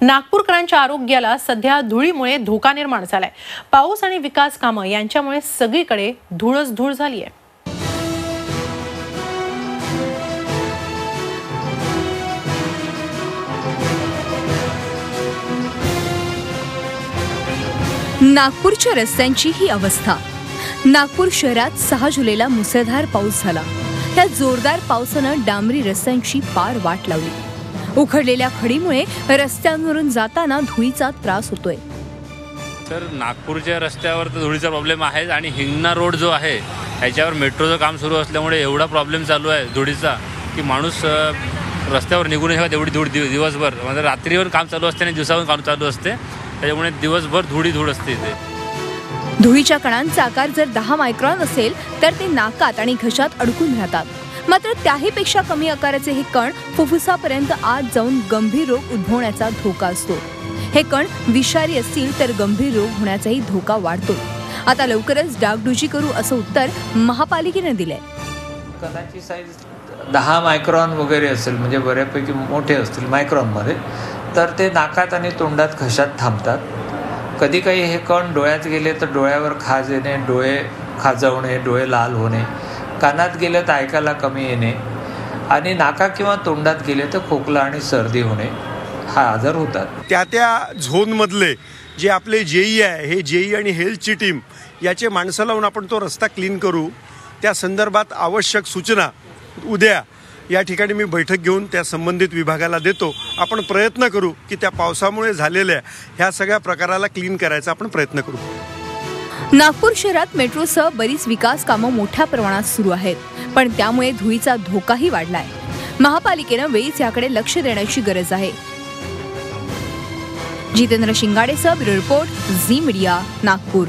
नागपूरकरांच्या आरोग्याला सध्या धुळीमुळे धोका निर्माण झालाय. पाऊस आणि विकास कामं यांच्यामुळे सगळीकडे धूळच धूळ झाली आहे नागपूरच्या रस्त्यांची ही अवस्था. नागपूर शहरात सहा जुलैला मुसळधार पाऊस झाला. त्या जोरदार पावसानं डांबरी रस्त्यांची पार वाट लावली. उखडलेल्या खडीमुळे रस्त्यांवरून जाताना धुळीचा त्रास होतोय. तर नागपूरच्या रस्त्यावर तर धुळीचा प्रॉब्लेम आहेच आणि हिंगणा रोड जो आहे ह्याच्यावर मेट्रोचं काम सुरू असल्यामुळे एवढा प्रॉब्लेम चालू आहे धुळीचा की माणूस रस्त्यावर निघू नाही शकत एवढी धूळ दिव दिवसभर. म्हणजे रात्रीवर काम चालू असते आणि दिवसावर काम चालू असते. त्याच्यामुळे दिवसभर धुळी धूळ असते इथे. धुळीच्या कणांचा आकार जर दहा मायक्रॉन असेल तर ते नाकात आणि घशात अडकून राहतात. मात्र त्याहीपेक्षा कमी आकाराचे हे कण फुफ्फुसापर्यंत आत जाऊन गंभीर रोग उद्भवण्याचा धोका असतो. हे कण विषारी असतील तर गंभीर रोग होण्याचाही धोका वाढतो. आता लवकरच डागडुजी करू असं उत्तर महापालिकेने दिलंय. कणाची साईज दहा मायक्रॉन वगैरे असेल म्हणजे बऱ्यापैकी मोठे असतील मायक्रॉनमध्ये तर ते नाकात आणि तोंडात घशात थांबतात. कधी काही हे कण डोळ्यात गेले तर डोळ्यावर खाज येणे डोळे खाजवणे डोळे लाल होणे कानात गेले तर ऐकायला कमी येणे आणि नाका किंवा तोंडात गेले तर खोकला आणि सर्दी होणे हा आजार होतात. त्या त्या झोनमधले जे आपले जेई आहे हे जेई आणि हेल्थची टीम याचे माणसं लावून आपण तो रस्ता क्लीन करू. त्या संदर्भात आवश्यक सूचना उद्या या ठिकाणी मी बैठक घेऊन त्या संबंधित विभागाला देतो. आपण प्रयत्न करू की त्या पावसामुळे झालेल्या ह्या सगळ्या प्रकाराला क्लीन करायचा आपण प्रयत्न करू. नागपूर शहरात मेट्रोसह बरीच विकास कामं मोठ्या प्रमाणात सुरू आहेत पण त्यामुळे धुळीचा धोकाही वाढलाय. महापालिकेनं वेळीच याकडे लक्ष देण्याची गरज आहे. Jitendra शिंगाडेसह bureau report Zee Media Nagpur.